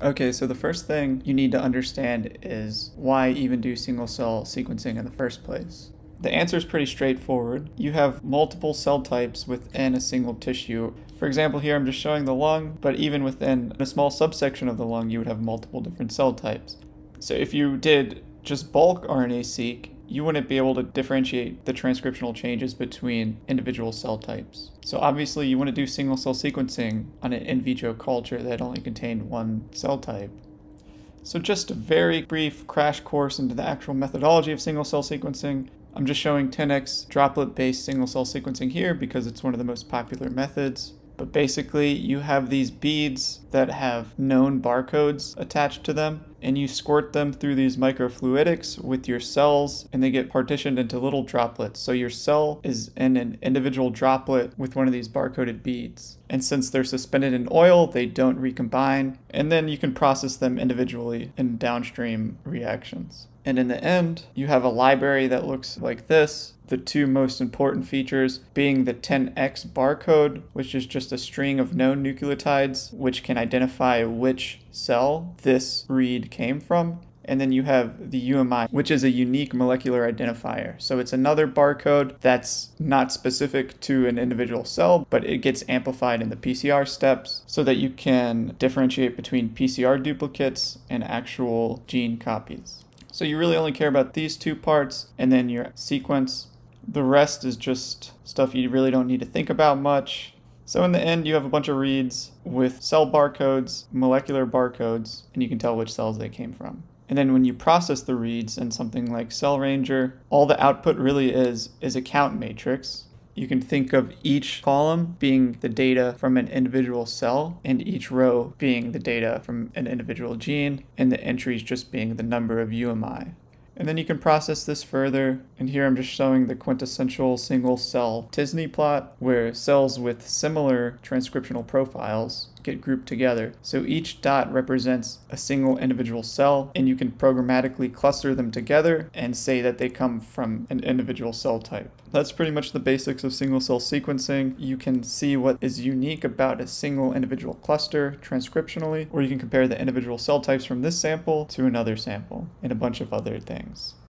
Okay, so the first thing you need to understand is why even do single cell sequencing in the first place? The answer is pretty straightforward. You have multiple cell types within a single tissue. For example, here I'm just showing the lung, but even within a small subsection of the lung, you would have multiple different cell types. So if you did just bulk RNA-seq, you wouldn't be able to differentiate the transcriptional changes between individual cell types. So obviously you want to do single cell sequencing on an in vitro culture that only contained one cell type. So just a very brief crash course into the actual methodology of single cell sequencing. I'm just showing 10x droplet-based single cell sequencing here because it's one of the most popular methods. But basically, you have these beads that have known barcodes attached to them, and you squirt them through these microfluidics with your cells, and they get partitioned into little droplets. So your cell is in an individual droplet with one of these barcoded beads. And since they're suspended in oil, they don't recombine, and then you can process them individually in downstream reactions. And in the end, you have a library that looks like this. The two most important features being the 10x barcode, which is just a string of known nucleotides which can identify which cell this read came from. And then you have the UMI, which is a unique molecular identifier. So it's another barcode that's not specific to an individual cell, but it gets amplified in the PCR steps so that you can differentiate between PCR duplicates and actual gene copies. So you really only care about these two parts and then your sequence. The rest is just stuff you really don't need to think about much. So in the end, you have a bunch of reads with cell barcodes, molecular barcodes, and you can tell which cells they came from. And then when you process the reads in something like Cell Ranger, all the output really is is a count matrix, you can think of each column being the data from an individual cell and each row being the data from an individual gene and the entries just being the number of UMI. And then you can process this further. And here I'm just showing the quintessential single cell t-SNE plot where cells with similar transcriptional profiles get grouped together. So each dot represents a single individual cell and you can programmatically cluster them together and say that they come from an individual cell type. That's pretty much the basics of single cell sequencing. You can see what is unique about a single individual cluster transcriptionally, or you can compare the individual cell types from this sample to another sample and a bunch of other things.